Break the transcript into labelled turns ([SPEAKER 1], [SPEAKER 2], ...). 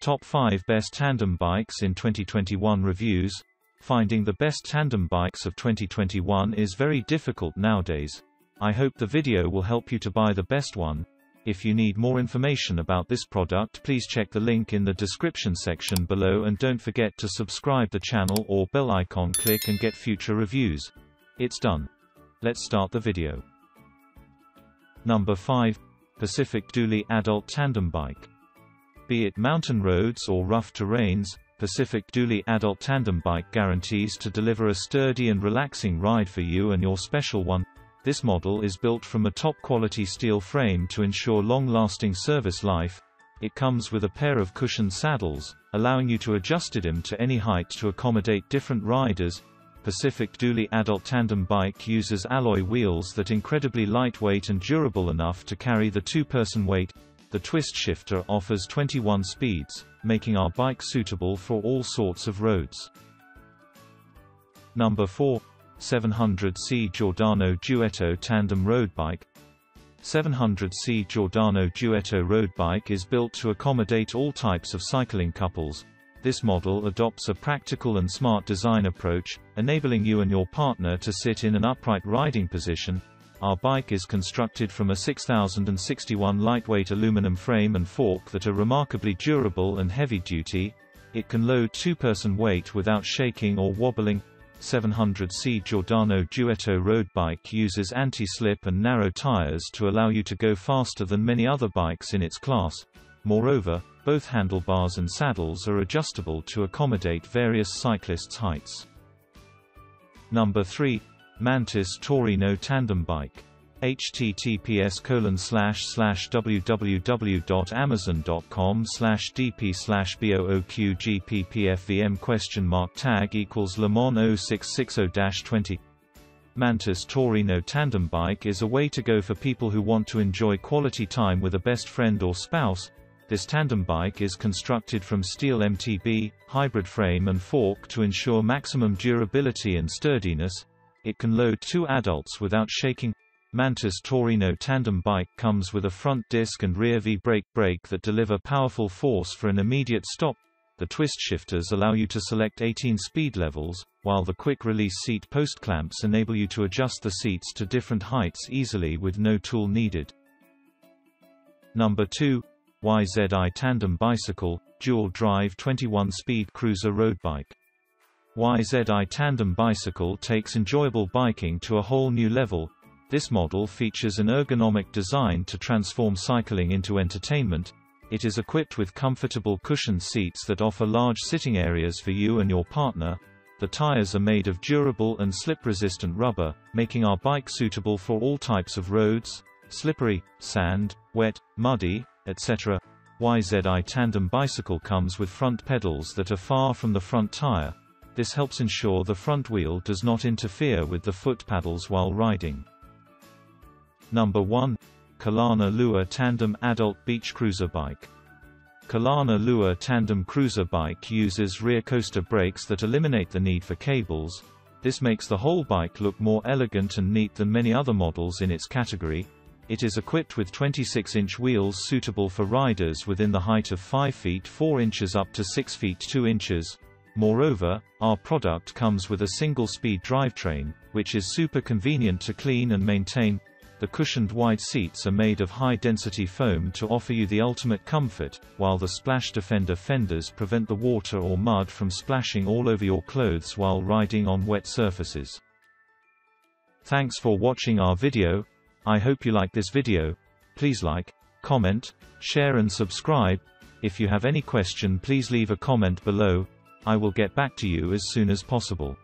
[SPEAKER 1] Top 5 Best Tandem Bikes in 2021 Reviews Finding the best tandem bikes of 2021 is very difficult nowadays. I hope the video will help you to buy the best one. If you need more information about this product please check the link in the description section below and don't forget to subscribe the channel or bell icon click and get future reviews. It's done. Let's start the video. Number 5. Pacific Dualie Adult Tandem Bike. Be it mountain roads or rough terrains, Pacific Dualie Adult Tandem Bike guarantees to deliver a sturdy and relaxing ride for you and your special one. This model is built from a top-quality steel frame to ensure long-lasting service life. It comes with a pair of cushioned saddles, allowing you to adjust them to any height to accommodate different riders. Pacific Dualie Adult Tandem Bike uses alloy wheels that incredibly lightweight and durable enough to carry the two-person weight. The twist shifter offers 21 speeds, making our bike suitable for all sorts of roads. Number 4. 700C Giordano Duetto Tandem Road Bike 700C Giordano Duetto road bike is built to accommodate all types of cycling couples. This model adopts a practical and smart design approach, enabling you and your partner to sit in an upright riding position, our bike is constructed from a 6061 lightweight aluminum frame and fork that are remarkably durable and heavy-duty. It can load two-person weight without shaking or wobbling. 700C Giordano Duetto road bike uses anti-slip and narrow tires to allow you to go faster than many other bikes in its class. Moreover, both handlebars and saddles are adjustable to accommodate various cyclists' heights. Number 3. Mantis Taureno Tandem Bike https www.amazon.com dp slash booqgppfvm question mark tag equals lemon 0660-20 Mantis Taureno Tandem Bike is a way to go for people who want to enjoy quality time with a best friend or spouse. This tandem bike is constructed from steel MTB, hybrid frame and fork to ensure maximum durability and sturdiness. It can load two adults without shaking. Mantis Taureno tandem bike comes with a front disc and rear V-brake brake that deliver powerful force for an immediate stop. The twist shifters allow you to select 18 speed levels, while the quick-release seat post clamps enable you to adjust the seats to different heights easily with no tool needed. Number 2. YZI Tandem Bicycle, Dual Drive 21-Speed Cruiser Road Bike. YZI Tandem Bicycle takes enjoyable biking to a whole new level. This model features an ergonomic design to transform cycling into entertainment. It is equipped with comfortable cushioned seats that offer large sitting areas for you and your partner. The tires are made of durable and slip-resistant rubber, making our bike suitable for all types of roads, slippery, sand, wet, muddy, etc. YZI Tandem Bicycle comes with front pedals that are far from the front tire, this helps ensure the front wheel does not interfere with the foot pedals while riding. Number 1. Kulana Lua Tandem Adult Beach Cruiser Bike. Kulana Lua Tandem Cruiser Bike uses rear coaster brakes that eliminate the need for cables. This makes the whole bike look more elegant and neat than many other models in its category. It is equipped with 26-inch wheels suitable for riders within the height of 5 feet 4 inches up to 6 feet 2 inches, Moreover, our product comes with a single-speed drivetrain, which is super convenient to clean and maintain. The cushioned wide seats are made of high-density foam to offer you the ultimate comfort, while the Splash Defender fenders prevent the water or mud from splashing all over your clothes while riding on wet surfaces. Thanks for watching our video. I hope you like this video. Please like, comment, share and subscribe. If you have any question please leave a comment below. I will get back to you as soon as possible.